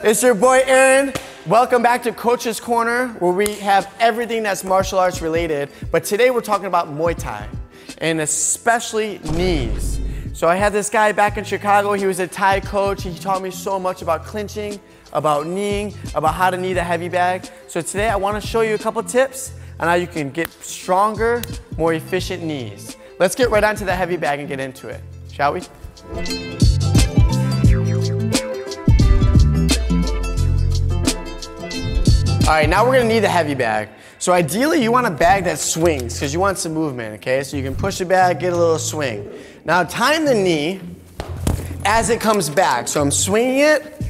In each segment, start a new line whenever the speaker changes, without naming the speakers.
It's your boy Aaron. Welcome back to Coach's Corner, where we have everything that's martial arts related. But today we're talking about Muay Thai, and especially knees. So I had this guy back in Chicago. He was a Thai coach. He taught me so much about clinching, about kneeing, about how to knee the heavy bag. So today I want to show you a couple tips on how you can get stronger, more efficient knees. Let's get right onto the heavy bag and get into it, shall we? All right, now we're gonna need the heavy bag. So ideally you want a bag that swings because you want some movement, okay? So you can push the bag, get a little swing. Now time the knee as it comes back. So I'm swinging it,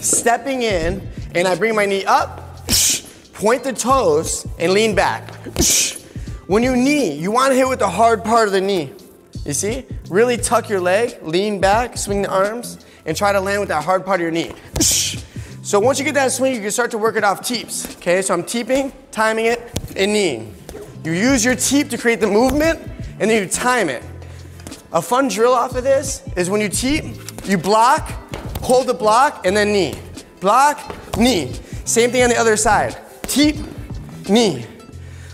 stepping in, and I bring my knee up, point the toes, and lean back. When you knee, you wanna hit with the hard part of the knee. You see? Really tuck your leg, lean back, swing the arms, and try to land with that hard part of your knee. So once you get that swing, you can start to work it off teeps. Okay, so I'm teeping, timing it, and kneeing. You use your teep to create the movement, and then you time it. A fun drill off of this is when you teep, you block, hold the block, and then knee. Block, knee. Same thing on the other side. Teep, knee.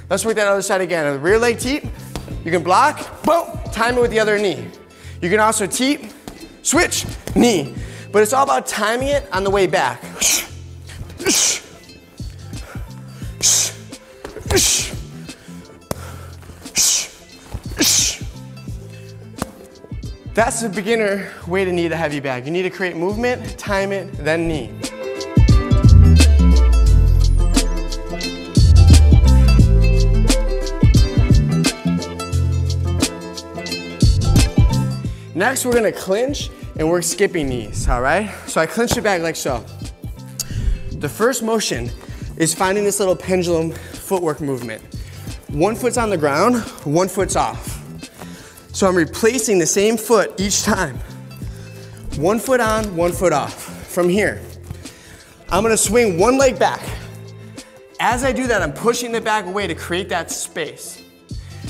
Let's work that other side again. Rear leg teep, you can block, boom, time it with the other knee. You can also teep, switch, knee. But it's all about timing it on the way back. That's the beginner way to knee the heavy bag. You need to create movement, time it, then knee. Next, we're gonna clinch and we're skipping these, all right? So I clinch the bag like so. The first motion is finding this little pendulum footwork movement. One foot's on the ground, one foot's off. So I'm replacing the same foot each time. One foot on, one foot off. From here, I'm gonna swing one leg back. As I do that, I'm pushing the back away to create that space.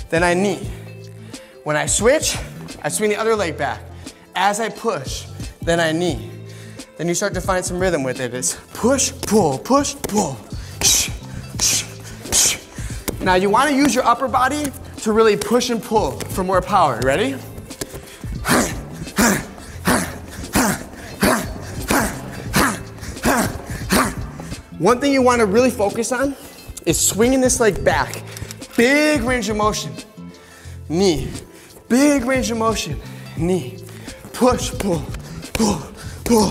Then I knee. When I switch, I swing the other leg back. As I push, then I knee. Then you start to find some rhythm with it. It's push, pull, push, pull. Now you want to use your upper body to really push and pull for more power. Ready? One thing you want to really focus on is swinging this leg back. Big range of motion. Knee. Big range of motion. Knee push, pull, pull, pull.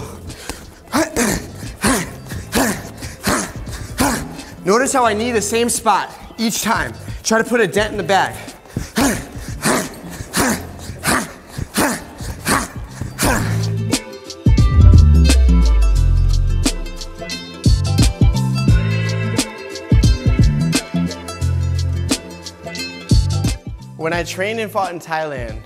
Notice how I knee the same spot each time. Try to put a dent in the bag. When I trained and fought in Thailand,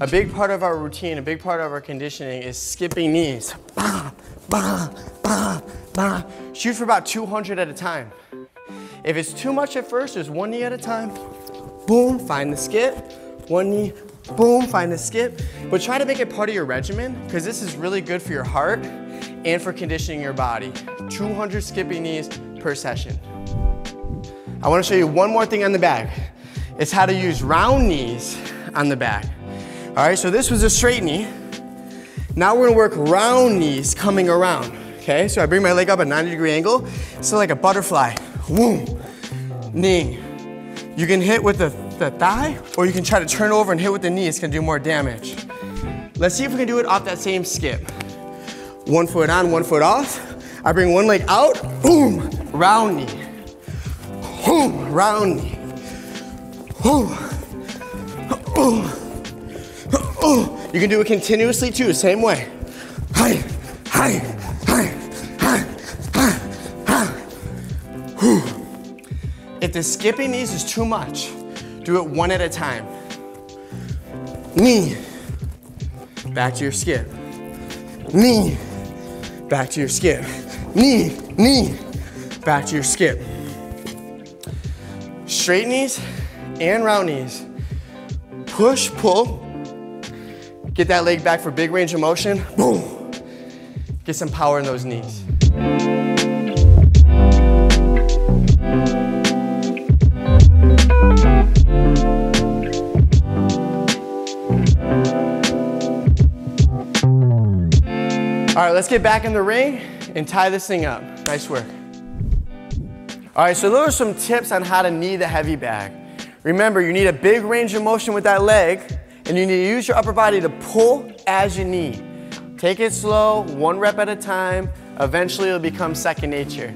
a big part of our routine, a big part of our conditioning is skipping knees. Bah, bah, bah, bah. Shoot for about 200 at a time. If it's too much at first, just one knee at a time. Boom, find the skip. One knee, boom, find the skip. But try to make it part of your regimen because this is really good for your heart and for conditioning your body. 200 skipping knees per session. I wanna show you one more thing on the bag. It's how to use round knees on the back. All right, so this was a straight knee. Now we're gonna work round knees coming around. Okay, so I bring my leg up at 90 degree angle. So like a butterfly, boom, knee. You can hit with the, the thigh, or you can try to turn over and hit with the knee. It's gonna do more damage. Let's see if we can do it off that same skip. One foot on, one foot off. I bring one leg out, boom, round knee. Boom, round knee. Boom, boom. Oh, you can do it continuously too, same way. Hi, hi, hi, hi, hi, hi. If the skipping knees is too much, do it one at a time. Knee, back to your skip. Knee, back to your skip. Knee, knee, back to your skip. Straight knees and round knees. Push, pull, Get that leg back for big range of motion. Boom. Get some power in those knees. All right, let's get back in the ring and tie this thing up. Nice work. All right, so those are some tips on how to knee the heavy bag. Remember, you need a big range of motion with that leg, and you need to use your upper body to pull as you need. Take it slow, one rep at a time. Eventually, it'll become second nature.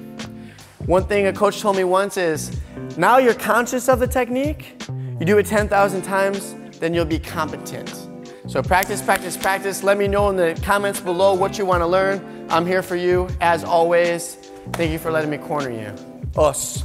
One thing a coach told me once is, now you're conscious of the technique, you do it 10,000 times, then you'll be competent. So practice, practice, practice. Let me know in the comments below what you want to learn. I'm here for you, as always. Thank you for letting me corner you. Us.